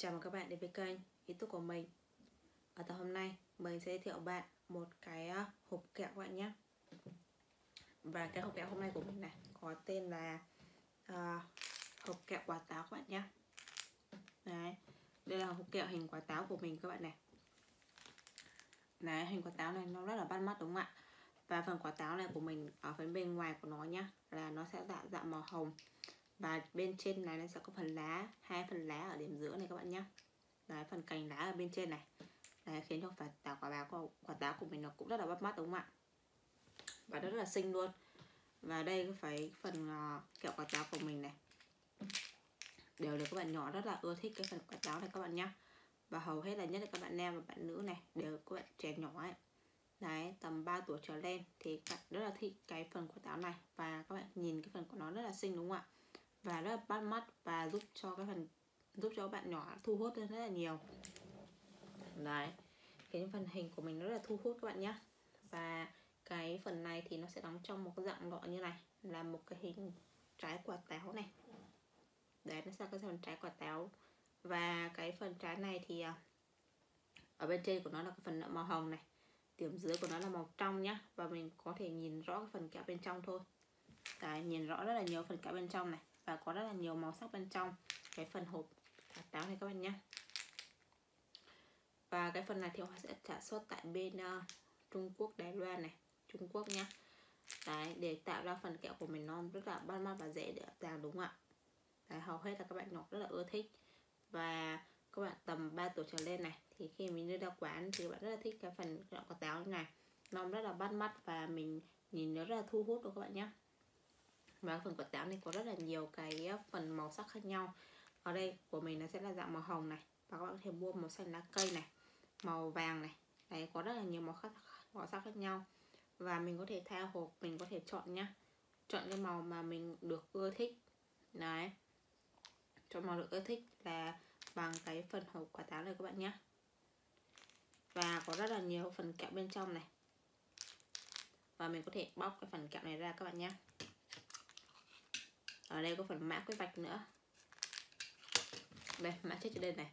Chào mừng các bạn đến với kênh youtube của mình. Ở tập hôm nay mình sẽ giới thiệu bạn một cái ờ, hộp kẹo các bạn nhé. Và cái hộp kẹo hôm nay của mình này có tên là uh, hộp kẹo quả táo các bạn nhé. Đấy, đây là hộp kẹo hình quả táo của mình các bạn này. Đấy, hình quả táo này nó rất là bắt mắt đúng không ạ? Và phần quả táo này của mình ở phần bên ngoài của nó nhá Là nó sẽ dạng dạng màu hồng và bên trên này nó sẽ có phần lá hai phần lá ở điểm giữa này các bạn nhé đấy phần cành lá ở bên trên này. Đấy, khiến cho phần táo quả táo quả táo của mình nó cũng rất là bắt mắt đúng không ạ? Và rất là xinh luôn. Và đây có phải phần uh, kẹo quả táo của mình này. Đều được các bạn nhỏ rất là ưa thích cái phần quả táo này các bạn nhé và hầu hết là nhất là các bạn nam và bạn nữ này đều các bạn trẻ nhỏ ấy. Đấy tầm 3 tuổi trở lên thì các bạn rất là thích cái phần quả táo này. Và các bạn nhìn cái phần của nó rất là xinh đúng không ạ? Và rất là bắt mắt và giúp cho cái phần, giúp cho bạn nhỏ thu hút hơn rất là nhiều. Đấy cái phần hình của mình rất là thu hút các bạn nhé và cái phần này thì nó sẽ đóng trong một cái dạng gọi như này, là một cái hình trái quả táo này. Đấy, nó sẽ cái phần trái quả táo. Và cái phần trái này thì à, ở bên trên của nó là cái phần màu hồng này, điểm dưới của nó là màu trong nhá. Và mình có thể nhìn rõ cái phần kẹo bên trong thôi. Đấy, nhìn rõ rất là nhiều phần kẹo bên trong này và có rất là nhiều màu sắc bên trong. Cái phần hộp quả táo này các bạn nhé. Và cái phần này thì họ sẽ trả xuất tại bên uh, Trung Quốc Đài Loan này Trung Quốc nhá đấy để tạo ra phần kẹo của mình nó rất là bắt mắt và dễ để dàng đúng không ạ? Đấy, hầu hết là các bạn nhỏ rất là ưa thích. Và các bạn tầm 3 tuổi trở lên này thì khi mình đưa ra quán thì các bạn rất là thích cái phần kẹo quả táo này. Nó rất là bắt mắt và mình nhìn nó rất là thu hút luôn các bạn nhé? Và phần quả táo này có rất là nhiều cái ờ, phần màu sắc khác nhau. Ở đây của mình nó sẽ là dạng màu hồng này, và các bạn có thể mua màu xanh lá cây này, màu vàng này. Đấy, có rất là nhiều màu khác, màu sắc khác nhau. Và mình có thể theo hộp mình có thể chọn nhá. Chọn cái màu mà mình được ưa thích. Đấy. Chọn màu được ưa thích là bằng cái phần hộp quả táo này các bạn nhé và có rất là nhiều phần kẹo bên trong này. Và mình có thể bóc cái phần kẹo này ra các bạn nhé ở đây có phần mã quét vạch nữa. Đây, mã check trên đây này.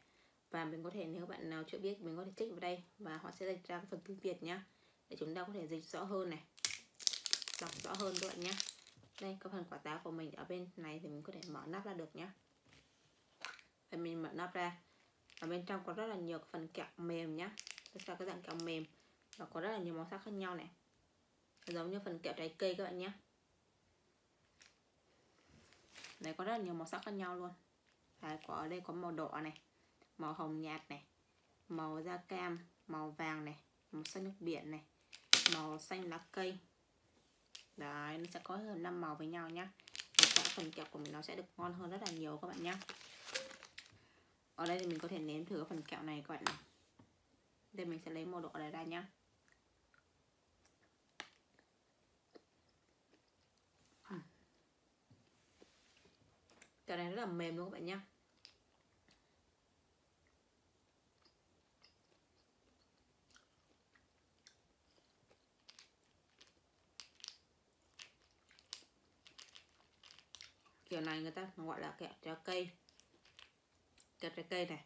Và mình có thể, nếu bạn nào chưa biết, mình có thể check vào đây và họ sẽ dịch ra phần tiếng Việt nhá. Để chúng ta có thể dịch rõ hơn này. Đọc rõ hơn các bạn nhé đây, có phần quả táo của mình ở bên này thì mình có thể mở nắp ra được nhé và mình mở nắp ra. Ở bên trong có rất là nhiều phần kẹo mềm nhá. Đây là cái dạng kẹo mềm và có rất là nhiều màu sắc khác nhau này. Giống như phần kẹo trái cây các bạn nhé Đấy có rất là nhiều màu sắc khác nhau luôn. Đấy, có ở đây có màu đỏ này Màu hồng nhạt này Màu da cam, màu vàng này Màu xanh nước biển này Màu xanh lá cây. Đấy, nó sẽ có hơn 5 màu với nhau nhá. Phần kẹo của mình nó sẽ được ngon hơn rất là nhiều các bạn nhá. Ở đây thì mình có thể nếm thử cái phần kẹo này các bạn này. Đây mình sẽ lấy màu đỏ này ra nhá Cái này rất là mềm luôn các bạn nha. Kiểu này người ta gọi là kẹo trái cây. Kẹo trái cây này.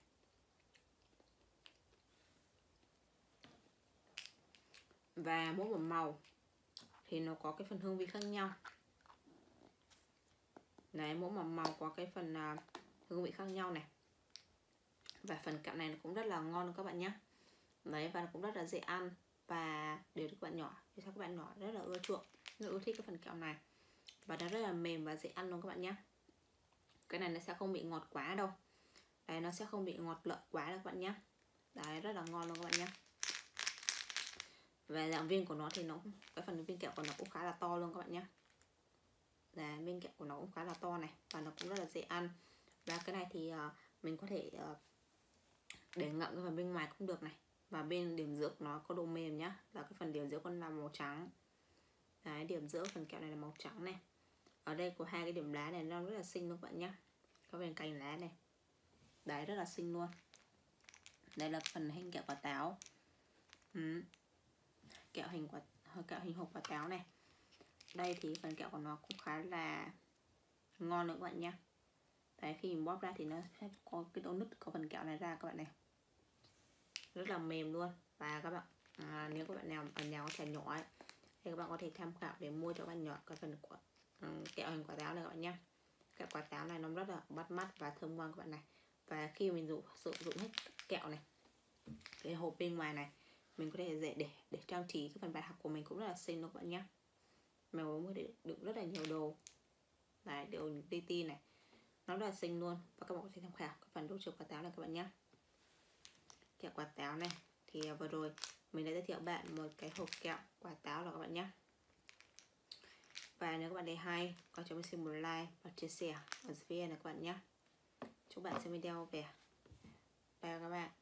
Và mỗi một màu thì nó có cái phần hương vị khác nhau đấy mỗi màu màu có cái phần uh, hương vị khác nhau này. Và phần kẹo này cũng rất là ngon các bạn nhé đấy và cũng rất là dễ ăn. Và đều được các bạn nhỏ thì sao các bạn nhỏ rất là ưa chuộng rất là ưa thích cái phần kẹo này. Và nó rất là mềm và dễ ăn luôn các bạn nhé cái này nó sẽ không bị ngọt quá đâu. Đấy nó sẽ không bị ngọt lợn quá đâu các bạn nhé đấy rất là ngon luôn các bạn nhé và dạng viên của nó thì nó cái phần viên kẹo của nó cũng khá là to luôn các bạn nhé là bên kẹo của nó cũng khá là to này và nó cũng rất là dễ ăn. Và cái này thì uh, mình có thể uh, để ngậm cái phần bên ngoài cũng được này. Và bên điểm giữa của nó có độ mềm nhá. Là cái phần điểm giữa con là màu trắng. Đấy điểm giữa phần kẹo này là màu trắng này. Ở đây có hai cái điểm lá này nó rất là xinh luôn các bạn nhá. Có bên cành lá này. Đấy rất là xinh luôn. Đây là phần hình kẹo quả táo. Ừ. kẹo hình quả kẹo hình hộp quả táo này đây thì phần kẹo của nó cũng khá là ngon nữa các bạn nhé. Đấy khi mình bóp ra thì nó sẽ có cái lỗ nứt có phần kẹo này ra các bạn này. Rất là mềm luôn. Và các bạn à, nếu các bạn nào ở nhà có trẻ nhỏ ấy, thì các bạn có thể tham khảo để mua cho các bạn nhỏ cái phần của um, kẹo hình quả táo này các bạn nhé. Kẹo quả táo này nó rất là bắt mắt và thơm ngon các bạn này. Và khi mình dùng sử dụng hết kẹo này cái hộp bên ngoài này mình có thể dễ để để trang trí cái phần bài học của mình cũng rất là xinh luôn các bạn nhé mèo bóng có thể đựng rất là nhiều đồ. Này đồ dt này. Nó rất là xinh luôn. Và các bạn có thể tham khảo cái phần đồ chơi quả táo này các bạn nhé kẹo quả táo này. Thì à, vừa rồi mình đã giới thiệu bạn một cái hộp kẹo quả táo rồi các bạn nhé và nếu các bạn thấy hay, có cho mình xin một like và chia sẻ ở phía này các bạn nhé chúc bạn xem video về. Bye các bạn.